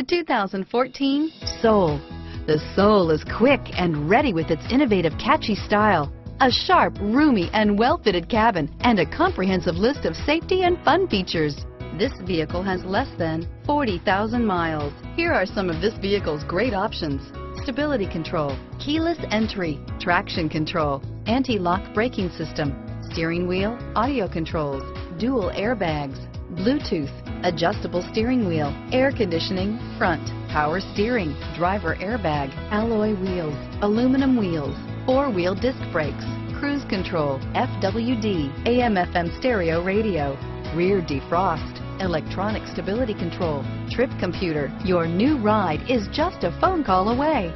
The 2014 Soul. The Soul is quick and ready with its innovative, catchy style. A sharp, roomy, and well-fitted cabin, and a comprehensive list of safety and fun features. This vehicle has less than 40,000 miles. Here are some of this vehicle's great options. Stability control, keyless entry, traction control, anti-lock braking system, steering wheel, audio controls, dual airbags, Bluetooth, adjustable steering wheel, air conditioning, front, power steering, driver airbag, alloy wheels, aluminum wheels, four-wheel disc brakes, cruise control, FWD, AM FM stereo radio, rear defrost, electronic stability control, trip computer. Your new ride is just a phone call away.